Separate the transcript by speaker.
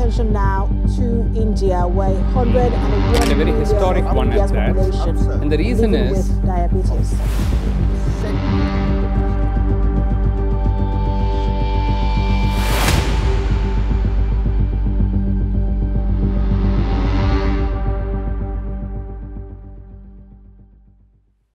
Speaker 1: attention now to India, where 101
Speaker 2: And a very historic
Speaker 1: of
Speaker 2: one at
Speaker 1: India's
Speaker 2: that.
Speaker 1: population
Speaker 2: And the reason is
Speaker 1: with diabetes.